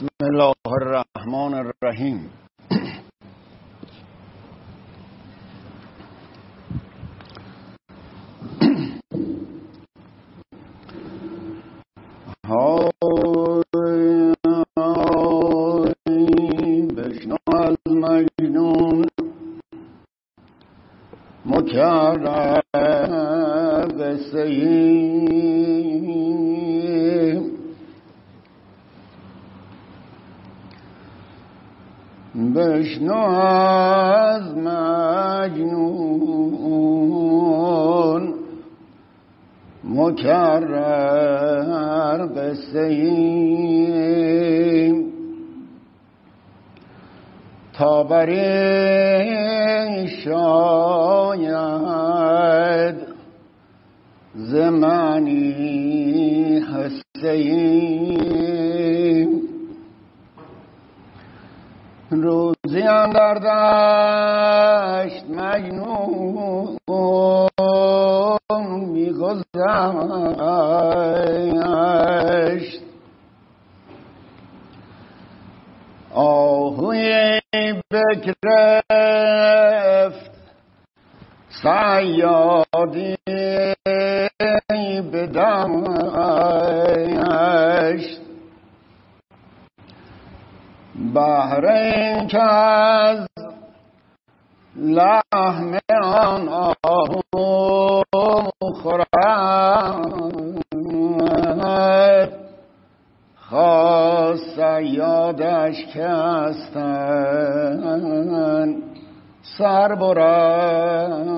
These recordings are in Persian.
بسم الله الرحمن الرحیم. مکرر قصه بشنو از مجنون. مکرر قصه ای تا بر شاید زمانی هسته روزی اندر دشت مجنون میگذشت. آهوی بکرفت سیادی بدشت بهر اینکه از لحم آن آهو خواست یادش کستن سر برد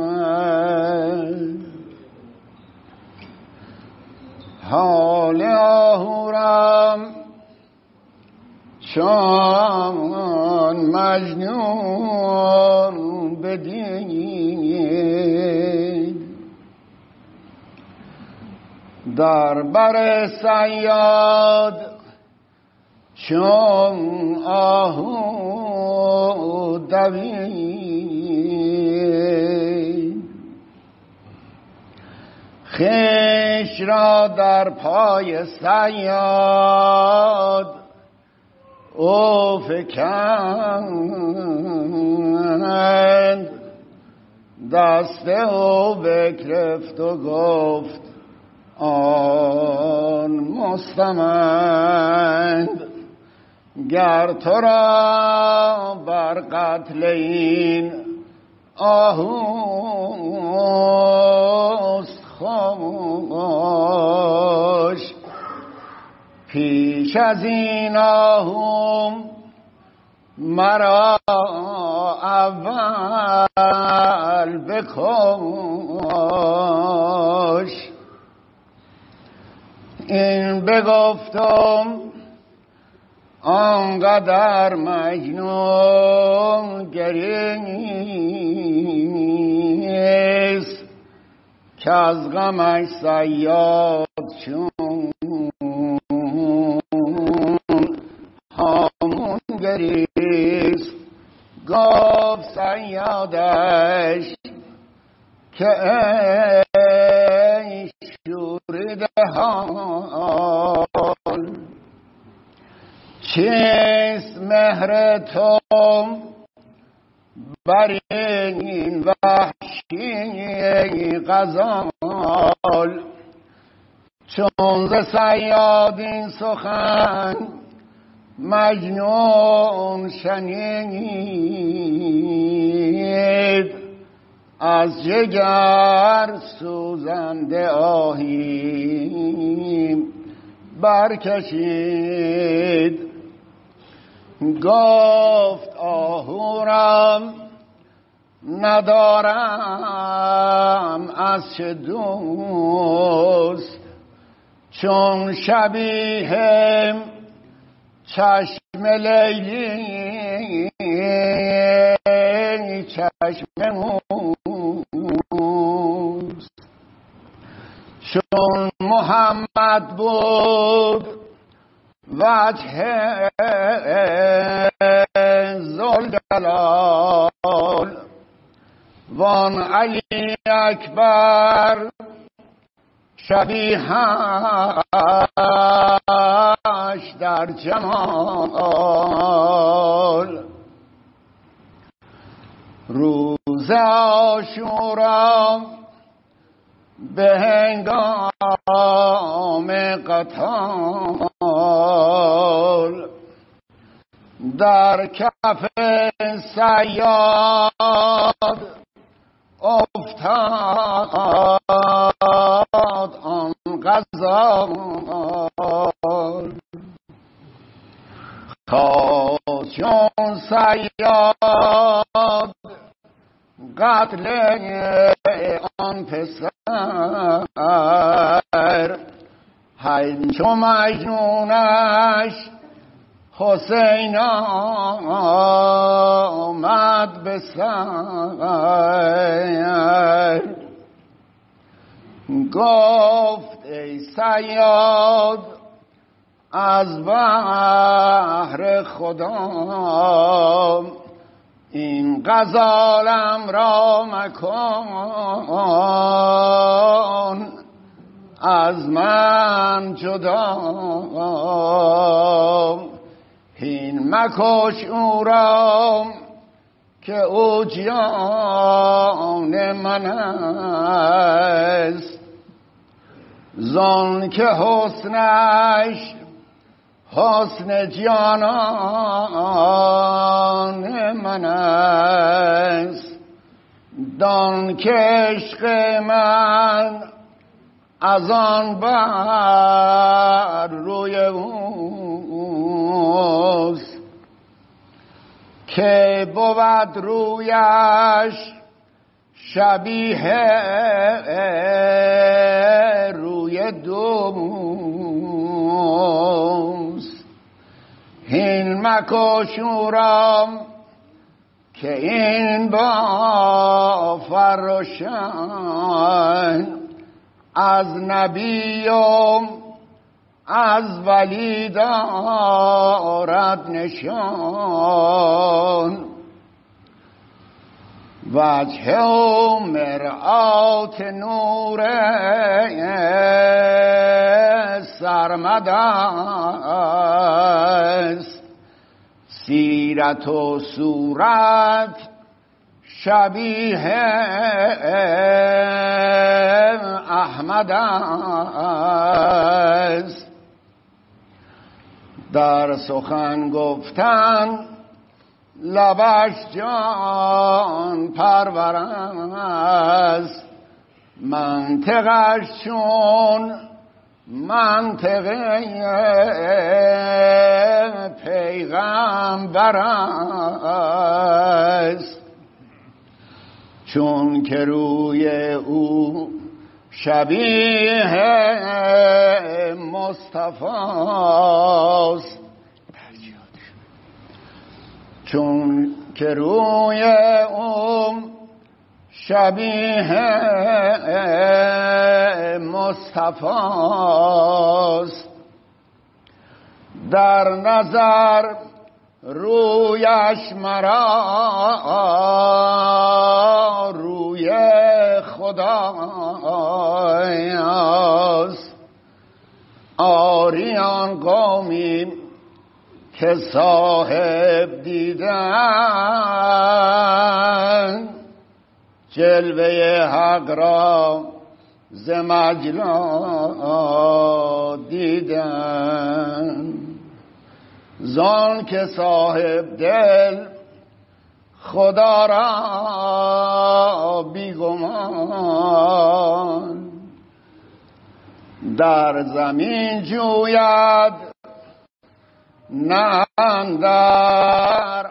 حال آهورم چون مجنون بدید. در بر سیاد چون آهو دوید خیش را در پای سیاد او فکند دست او بکرفت و گفت آن مستمند گر تو را بر قتل این آهوست خاموش پیش از مرا اول بکش. این بگفتم آنقدر مجنون گریست که از غمش سیاد چون گریست گفت سیادش که ای شورده حال چیست مهر تو بر این وحشی غزال؟ چون ز سیاد سخن مجنون شنید. از جگر سوزنده آهیم برکشید. گفت آهورم ندارم از چه دوست چون شبیه چشم لیلی چشم موست چون محمد بود وجه زلجلال وان علی اکبر شبیهش در جمال. روز آشورا به هنگام قتال. در کف سیاد افتاد آن غزال. هین چو مجنونش حسین آمد به سر. گفت ای سیاد از بحر خدا این غزالم را مکن. از من جدا. هین مکش او را که او جان من است. زان که حسنش حسن جانان من است. دان که عشق من از آن بر روی اوست که بود رویش شبیه روی دوست. هین مکشورم که این با فروشن از نبیم از ولی دارد نشان. وجه مرآت نور سرمد است سیرت و صورت شبیه احمد است. در سخن گفتن لبش جان پرور است. منطقش چون منطق پیغمبر است. چون که روی او شبیه مصطفاست چون که روی او شبیه مصطفاست در نظر رویش مرا روی خدایست آریان قومی که صاحب دیدن جلوه حق را ز مجلا دیدن. زان که صاحب دل خدا را بیگمان. در زمین جوید نه در